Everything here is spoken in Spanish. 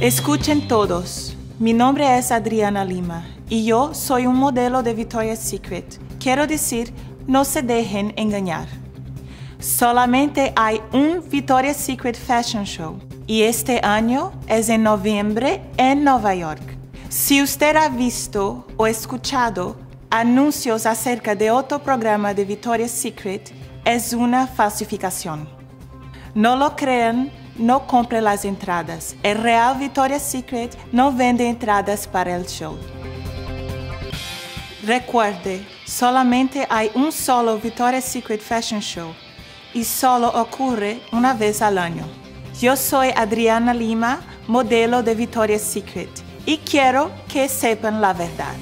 Escuchen todos. Mi nombre es Adriana Lima y yo soy un modelo de Victoria's Secret. Quiero decir, no se dejen engañar. Solamente hay un Victoria's Secret Fashion Show y este año es en noviembre en Nueva York. Si usted ha visto o escuchado anuncios acerca de otro programa de Victoria's Secret, es una falsificación. No lo crean, no compre las entradas. El Real Victoria's Secret no vende entradas para el show. Recuerde, solamente hay un solo Victoria's Secret Fashion Show y solo ocurre una vez al año. Yo soy Adriana Lima, modelo de Victoria's Secret, y quiero que sepan la verdad.